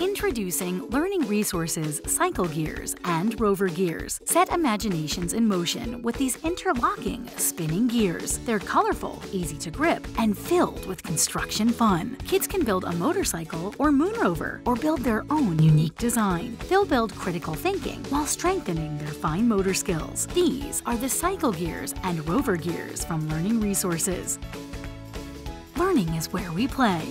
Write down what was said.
Introducing Learning Resources Cycle Gears and Rover Gears. Set imaginations in motion with these interlocking, spinning gears. They're colorful, easy to grip, and filled with construction fun. Kids can build a motorcycle or moon rover, or build their own unique design. They'll build critical thinking while strengthening their fine motor skills. These are the Cycle Gears and Rover Gears from Learning Resources. Learning is where we play.